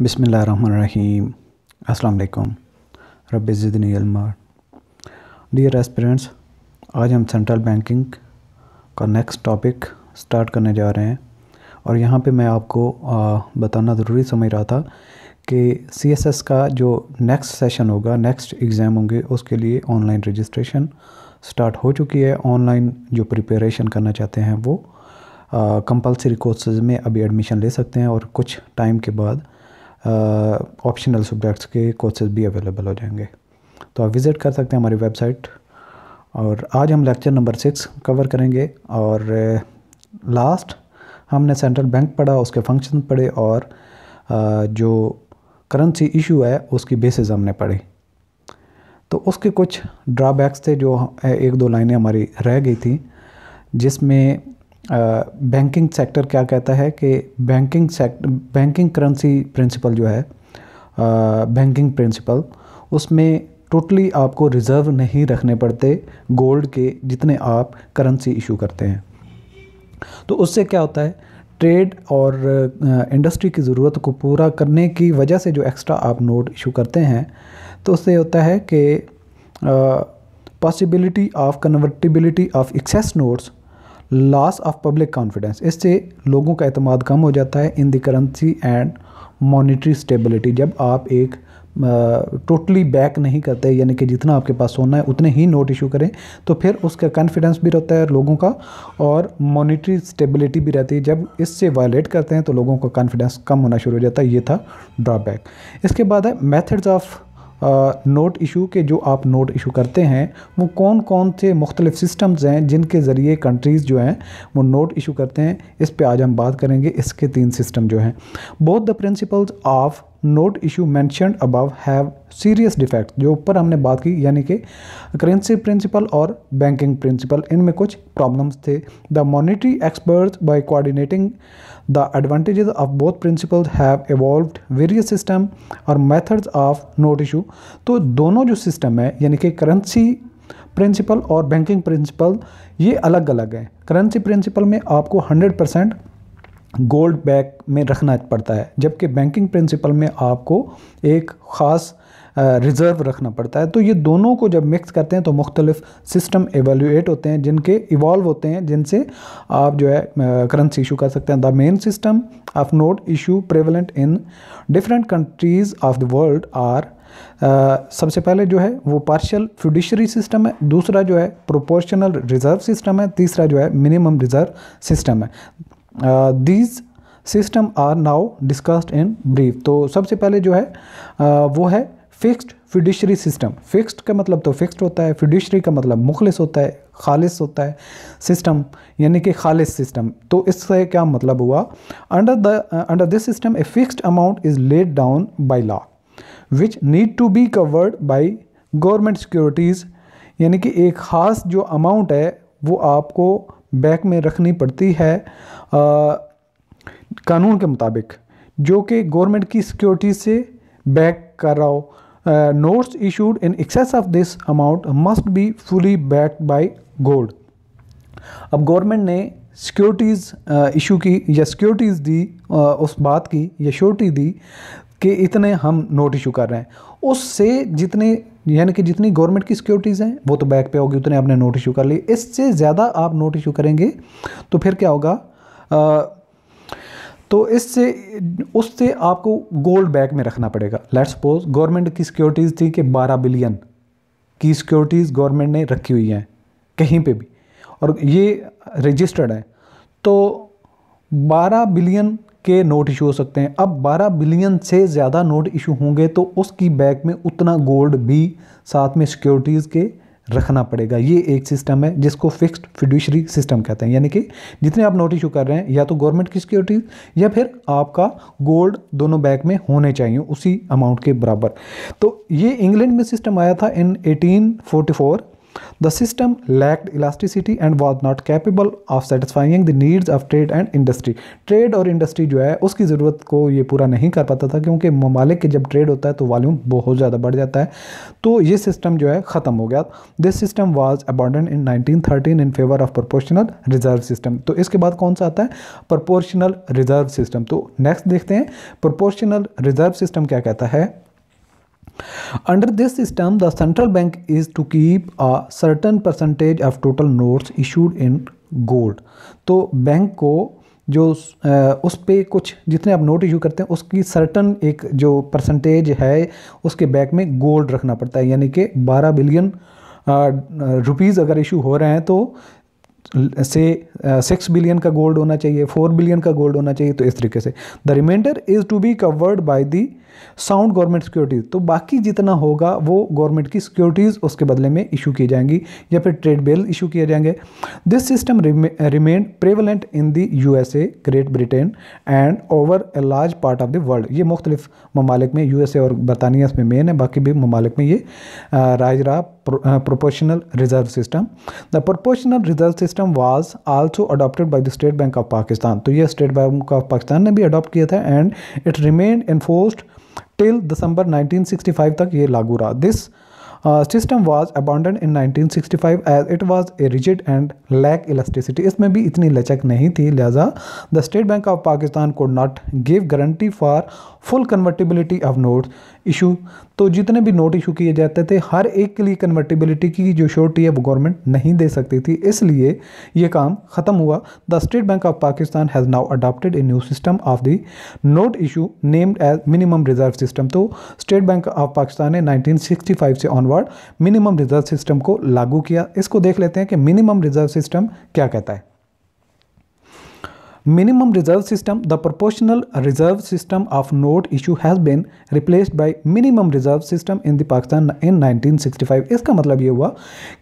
बिसमीम अस्सलाम रब ज़िदनी इल्मा। डियर एस्पिरेंट्स आज हम सेंट्रल बैंकिंग का नेक्स्ट टॉपिक स्टार्ट करने जा रहे हैं। और यहाँ पे मैं आपको आ, बताना ज़रूरी समझ रहा था कि सीएसएस का जो नेक्स्ट सेशन होगा नेक्स्ट एग्ज़ाम होंगे उसके लिए ऑनलाइन रजिस्ट्रेशन स्टार्ट हो चुकी है। ऑनलाइन जो प्रिपरेशन करना चाहते हैं वो कंपलसरी कोर्सेज में अभी एडमिशन ले सकते हैं और कुछ टाइम के बाद ऑप्शनल सब्जेक्ट्स के कोर्सेज भी अवेलेबल हो जाएँगे। तो आप विज़िट कर सकते हैं हमारी वेबसाइट और आज हम लेक्चर नंबर सिक्स कवर करेंगे और लास्ट हमने सेंट्रल बैंक पढ़ा, उसके फ़ंक्शन पढ़े और जो करेंसी इशू है, उसकी बेसिस हमने पढ़ी। तो उसके कुछ ड्रॉबैक्स थे जो एक दो लाइनें हमारी रह गई थी, जिसमें बैंकिंग सेक्टर क्या कहता है कि banking sector banking currency principle जो है बैंकिंग प्रिंसिपल उसमें टोटली आपको रिज़र्व नहीं रखने पड़ते गोल्ड के जितने आप करेंसी इशू करते हैं। तो उससे क्या होता है ट्रेड और इंडस्ट्री की ज़रूरत को पूरा करने की वजह से जो एक्स्ट्रा आप नोट इशू करते हैं तो उससे होता है कि possibility of convertibility of excess notes loss of public confidence इससे लोगों का अतमाद कम हो जाता है in the currency and monetary stability जब आप एक टोटली uh, बैक नहीं करते यानी कि जितना आपके पास सोना है उतने ही नोट इशू करें तो फिर उसका कॉन्फिडेंस भी रहता है लोगों का और मॉनिटरी स्टेबिलिटी भी रहती है। जब इससे वायलेट करते हैं तो लोगों का कॉन्फिडेंस कम होना शुरू हो जाता है। ये था ड्रॉबैक इसके बाद है मेथड्स ऑफ़ नोट इशू के जो आप नोट इशू करते हैं, वो कौन कौन से मुख्तलिफ़ सिस्टम्स हैं जिनके ज़रिए कंट्रीज़ जो हैं, वो नोट इशू करते हैं। इस पे आज हम बात करेंगे, इसके तीन सिस्टम जो हैं। Both the principles of note issue mentioned above have serious defect जो ऊपर हमने बात की, यानी कि करेंसी प्रिंसिपल और बैंकिंग प्रिंसिपल इनमें कुछ प्रॉब्लम्स थे। The monetary expert by coordinating the advantages of both principles have evolved various system और मेथड्स ऑफ़ नोट इशू तो दोनों जो सिस्टम है, यानी कि करेंसी प्रिंसिपल और बैंकिंग प्रिंसिपल ये अलग अलग हैं। करेंसी प्रिंसिपल में आपको 100 परसेंट गोल्ड बैग में रखना पड़ता है, जबकि बैंकिंग प्रिंसिपल में आपको एक ख़ास रिज़र्व रखना पड़ता है। तो ये दोनों को जब मिक्स करते हैं तो मुख्तलिफ़ सिस्टम एवेल्यूएट होते हैं, जिनके इवॉल्व होते हैं, जिनसे आप जो है करेंसी इशू कर सकते हैं। The main system of note issue prevalent in different countries of the world are सबसे पहले जो है वो पार्शियल फिडिशरी सिस्टम है, दूसरा जो है प्रोपोर्शनल रिज़र्व सिस्टम है, तीसरा जो है मिनिमम रिज़र्व सिस्टम है। These system are now discussed in brief तो सबसे पहले जो है uh, वो है फिक्स्ड फिडिशरी सिस्टम फिक्स्ड का मतलब तो फिक्स्ड होता है फिडिशरी का मतलब मुखलिस होता है खालिस होता है सिस्टम यानी कि खालिस सिस्टम तो इससे क्या मतलब हुआ? Under the under this system a fixed amount is laid down by law which need to be covered by government securities यानी कि एक ख़ास जो अमाउंट है वो आपको बैक में रखनी पड़ती है आ, कानून के मुताबिक जो कि गवर्नमेंट की सिक्योरिटी से बैक कर रहा हो। Notes issued in excess of this amount must be fully backed by gold अब गवर्नमेंट ने सिक्योरिटीज़ इशू की या सिक्योरिटीज़ दी uh, उस बात की या श्योरिटी दी कि इतने हम नोट इशू कर रहे हैं। उससे जितने यानी कि जितनी गवर्नमेंट की सिक्योरिटीज़ हैं वो तो बैक पे होगी उतने आपने नोट इशू कर लिए। इससे ज़्यादा आप नोट इशू करेंगे तो फिर क्या होगा? uh, तो इससे उससे आपको गोल्ड बैग में रखना पड़ेगा। लेट्स सपोज़ गवर्नमेंट की सिक्योरिटीज़ थी कि 12 बिलियन की सिक्योरिटीज़ गवर्नमेंट ने रखी हुई हैं कहीं पे भी और ये रजिस्टर्ड है। तो 12 बिलियन के नोट इशू हो सकते हैं। अब 12 बिलियन से ज़्यादा नोट इशू होंगे तो उसकी बैग में उतना गोल्ड भी साथ में सिक्योरिटीज़ के रखना पड़ेगा। ये एक सिस्टम है जिसको फिक्स्ड फिड्यूशरी सिस्टम कहते हैं। यानी कि जितने आप नोट इशू कर रहे हैं, या तो गवर्नमेंट की सिक्योरिटी या फिर आपका गोल्ड दोनों बैग में होने चाहिए उसी अमाउंट के बराबर। तो ये इंग्लैंड में सिस्टम आया था in 1844 The system lacked elasticity and was not capable of satisfying the needs of trade and industry. Trade और इंडस्ट्री जो है, उसकी ज़रूरत को ये पूरा नहीं कर पाता था, क्योंकि ममालिक के जब ट्रेड होता है तो वॉल्यूम बहुत ज़्यादा बढ़ जाता है। तो ये सिस्टम जो है, ख़त्म हो गया। This system was abandoned in 1913 in favour of proportional reserve system तो इसके बाद कौन सा आता है? प्रोपोर्शनल रिज़र्व सिस्टम तो नेक्स्ट देखते हैं। प्रोपोर्शनल रिज़र्व सिस्टम क्या कहता है? Under this system, the central bank is to keep a certain percentage of total notes issued in gold. तो बैंक को जो उस पर कुछ जितने आप नोट इशू करते हैं उसकी सर्टन एक जो परसेंटेज है उसके बैक में गोल्ड रखना पड़ता है यानी कि 12 बिलियन रुपीज़ अगर इशू हो रहे हैं तो से सिक्स बिलियन का गोल्ड होना चाहिए फोर बिलियन का गोल्ड होना चाहिए तो इस तरीके से। The remainder is to be covered by the sound government securities तो बाकी जितना होगा, वो गवर्नमेंट की सिक्योरिटीज़ उसके बदले में इशू की जाएँगी, या फिर ट्रेड बिल इशू किए जाएँगे। This system remain prevalent in the U S A Great Britain and over a large part of the world ये मुख्तलिफ़ ममालिक में यू एस ए और बरतानिया में मेन है, बाकी भी ममालिक में ये राज रहा proportional reserve system. The proportional reserve system was also adopted by the state bank of pakistan. तो ये स्टेट बैंक ऑफ़ पाकिस्तान ने भी अडॉप्ट किया था and it remain enforced till December 1965 तक ये लागू रहा। This system was abandon in 1965 as it was a rigid and lack elasticity इसमें भी इतनी लचक नहीं थी, लिहाजा the State Bank of Pakistan could not give guarantee for full convertibility of notes issue तो जितने भी नोट इशू किए जाते थे, हर एक के लिए कन्वर्टिबिलिटी की जो श्योरिटी है, वो गवर्नमेंट नहीं दे सकती थी। इसलिए ये काम ख़त्म हुआ। The State Bank of Pakistan has now adopted a new system of the note issue named as minimum reserve system तो स्टेट बैंक ऑफ़ पाकिस्तान ने 1965 से ऑनवर्ड मिनिमम रिज़र्व सिस्टम को लागू किया। इसको देख लेते हैं कि मिनिमम रिज़र्व सिस्टम क्या कहता है। Minimum reserve system the proportional reserve system of note issue has been replaced by minimum reserve system in the Pakistan in 1965 इसका मतलब ये हुआ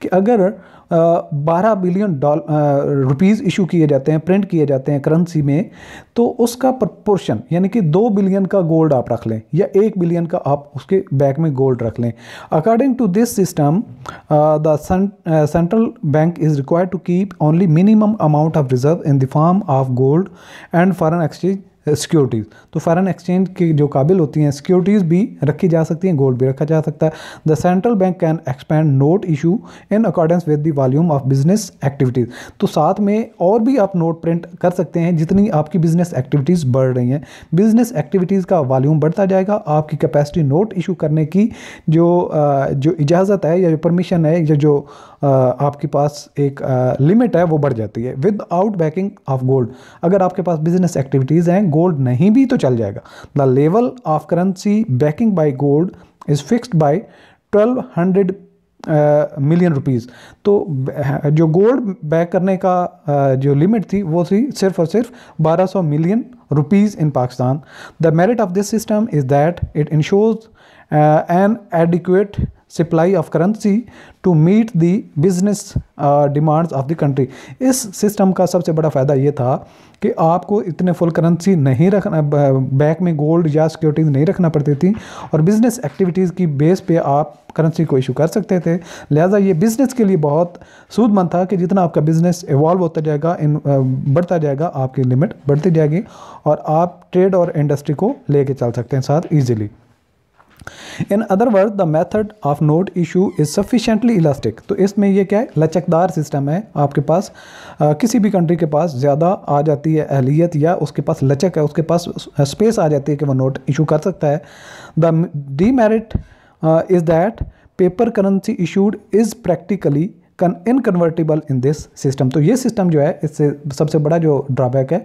कि अगर बारह बिलियन डॉलर रुपीज़ इशू किए जाते हैं, प्रिंट किए जाते हैं करेंसी में तो उसका प्रपोर्शन यानी कि दो बिलियन का गोल्ड आप रख लें, या एक बिलियन का आप उसके बैग में गोल्ड रख लें। According to this system the central bank is required to keep only minimum amount of reserve in the form of gold and foreign exchange securities तो फॉरन एक्सचेंज की जो काबिल होती हैं सिक्योरिटीज़ भी रखी जा सकती हैं गोल्ड भी रखा जा सकता है। The central bank can expand note issue in accordance with the volume of business activities तो साथ में और भी आप नोट प्रिंट कर सकते हैं, जितनी आपकी बिज़नेस एक्टिविटीज़ बढ़ रही हैं। बिज़नेस एक्टिविटीज़ का वॉल्यूम बढ़ता जाएगा, आपकी कैपेसिटी नोट इशू करने की जो जो इजाज़त है या जो परमिशन है या जो आपके पास एक लिमिट है, वो बढ़ जाती है। Without backing of gold अगर आपके पास बिज़नेस एक्टिविटीज़ हैं गोल्ड नहीं भी तो चल जाएगा। The level of currency backing by gold is fixed by twelve hundred million rupees तो जो गोल्ड बैक करने का जो लिमिट थी, वो थी सिर्फ़ और सिर्फ़ 1200 million rupees in Pakistan the merit of this system is that it ensures an adequate supply of currency to meet the business demands of the country इस सिस्टम का सबसे बड़ा फ़ायदा ये था कि आपको इतने फुल करेंसी नहीं रखना बैक में गोल्ड या सिक्योरिटीज़ नहीं रखना पड़ती थी और बिज़नेस एक्टिविटीज़ की बेस पे आप करेंसी को इशू कर सकते थे। लिहाजा ये बिज़नेस के लिए बहुत सूदमंद था कि जितना आपका बिज़नेस इवॉल्व होता जाएगा, इन बढ़ता जाएगा, आपकी लिमिट बढ़ती जाएगी और आप ट्रेड और इंडस्ट्री को लेके चल सकते हैं साथ easily in other word the method of note issue is sufficiently elastic तो इसमें यह क्या है? लचकदार सिस्टम है आपके पास। आ, किसी भी कंट्री के पास ज़्यादा आ जाती है अहलियत या उसके पास लचक है उसके पास स्पेस आ जाती है कि वह नोट इशू कर सकता है। The demerit is that paper currency issued is practically inconvertible in this system तो ये सिस्टम जो है इससे सबसे बड़ा जो ड्रॉबैक है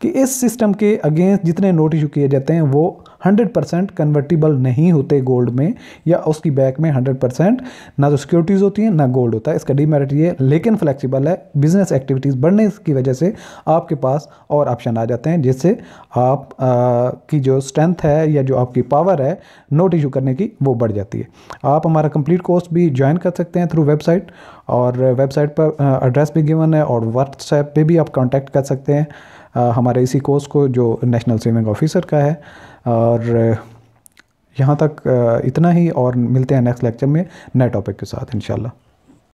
कि इस सिस्टम के अगेंस्ट जितने नोट इशू किए जाते हैं वो हंड्रेड परसेंट कन्वर्टिबल नहीं होते गोल्ड में या उसकी बैक में हंड्रेड परसेंट ना तो सिक्योरिटीज़ होती हैं ना गोल्ड होता है। इसका डीमेरिट ये लेकिन फ्लेक्सिबल है। बिज़नेस एक्टिविटीज़ बढ़ने की वजह से आपके पास और ऑप्शन आ जाते हैं जिससे आप आ, की जो स्ट्रेंथ है या जो आपकी पावर है नोट इशू करने की वो बढ़ जाती है। आप हमारा कंप्लीट कोर्स भी ज्वाइन कर सकते हैं थ्रू वेबसाइट और वेबसाइट पर एड्रेस भी गिवन है और व्हाट्सएप पे भी आप कांटेक्ट कर सकते हैं। हमारे इसी कोर्स को जो नेशनल स्विमिंग ऑफिसर का है। और यहाँ तक इतना ही और मिलते हैं नेक्स्ट लेक्चर में नए टॉपिक के साथ, इंशाल्लाह।